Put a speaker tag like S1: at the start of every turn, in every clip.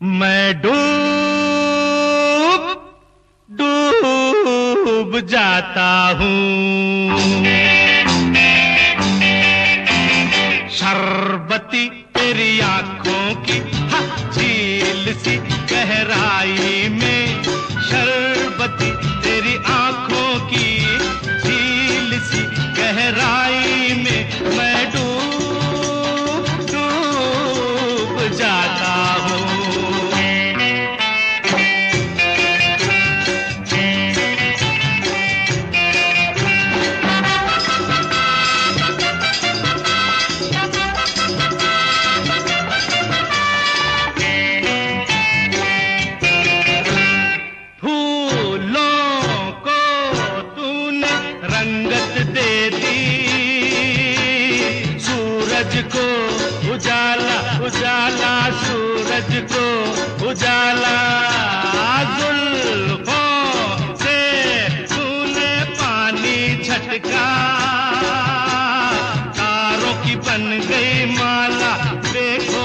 S1: मैं डूब डूब जाता हूँ। शरबती तेरी आँखों की झील सी गहराई। उजाला उजाला सूरज को, उजाला। जुल्फों से तूने पानी छटका तारों की बन गई माला, देखो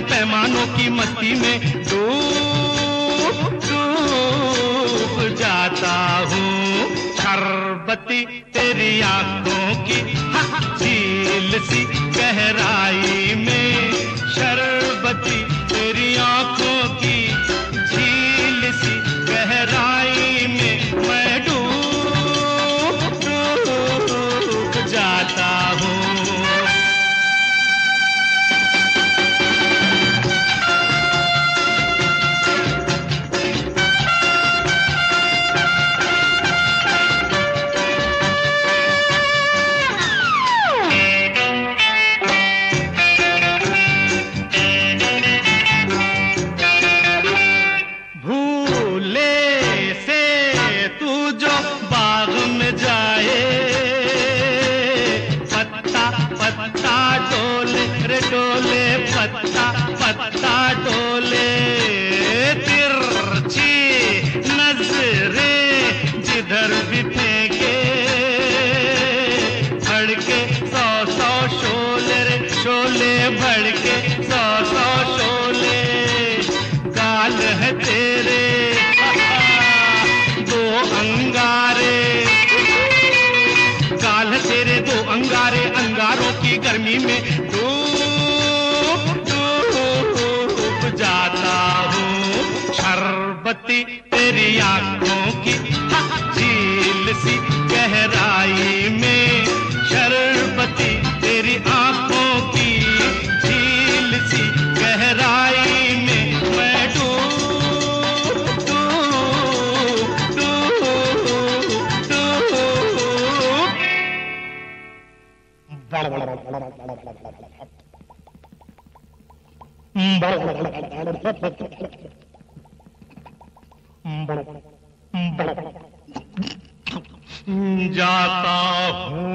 S1: पैमाने की मस्ती में डूब डूब जाता हूँ। शरबती तेरी आँखों की झील सी गहराई डोले, पत्ता पत्ता डोले। तिरछी नजरे, जिधर भी फेंके। भड़के सौ सौ शोले रे, शोले भड़के सौ सौ शोले। गाल है तेरे, दो अंगारे। गाल है तेरे, दो अंगारे, अंगारों की गर्मी में डूब शरबती तेरी आँखों की, झील सी गहराई में। शरबती तेरी आँखों की, झील सी गहराई में। मैं डूब डूब डूब। जाता हूँ।